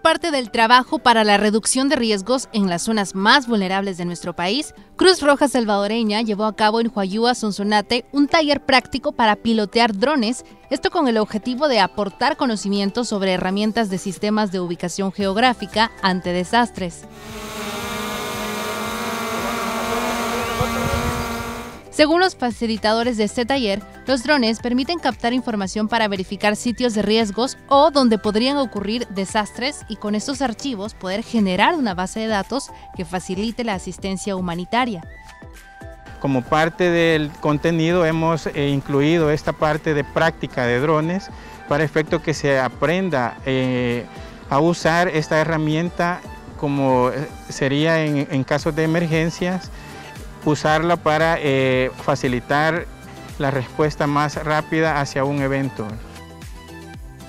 parte del trabajo para la reducción de riesgos en las zonas más vulnerables de nuestro país, Cruz Roja Salvadoreña llevó a cabo en Huayúa, Sonsonate, un taller práctico para pilotear drones, esto con el objetivo de aportar conocimientos sobre herramientas de sistemas de ubicación geográfica ante desastres. Según los facilitadores de este taller, los drones permiten captar información para verificar sitios de riesgos o donde podrían ocurrir desastres y con estos archivos poder generar una base de datos que facilite la asistencia humanitaria. Como parte del contenido hemos eh, incluido esta parte de práctica de drones para efecto que se aprenda eh, a usar esta herramienta como eh, sería en casos de emergencias usarla para eh, facilitar la respuesta más rápida hacia un evento.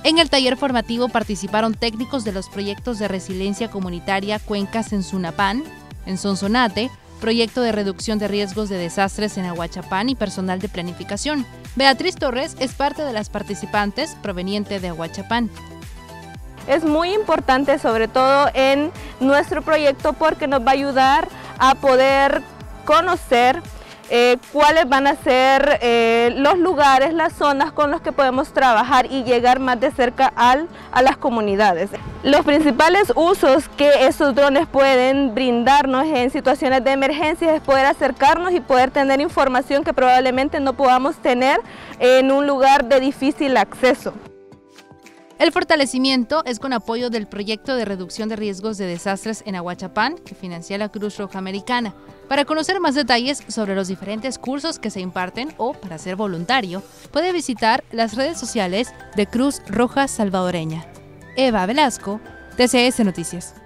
En el taller formativo participaron técnicos de los proyectos de resiliencia comunitaria Cuencas en Sunapán, en Sonsonate, proyecto de reducción de riesgos de desastres en Aguachapán y personal de planificación. Beatriz Torres es parte de las participantes proveniente de Aguachapán. Es muy importante sobre todo en nuestro proyecto porque nos va a ayudar a poder conocer eh, cuáles van a ser eh, los lugares, las zonas con los que podemos trabajar y llegar más de cerca al, a las comunidades. Los principales usos que esos drones pueden brindarnos en situaciones de emergencia es poder acercarnos y poder tener información que probablemente no podamos tener en un lugar de difícil acceso. El fortalecimiento es con apoyo del proyecto de reducción de riesgos de desastres en Aguachapán que financia la Cruz Roja Americana. Para conocer más detalles sobre los diferentes cursos que se imparten o para ser voluntario, puede visitar las redes sociales de Cruz Roja Salvadoreña. Eva Velasco, TCS Noticias.